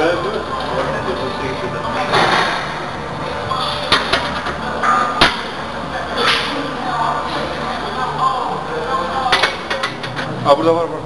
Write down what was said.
Ha burada var var.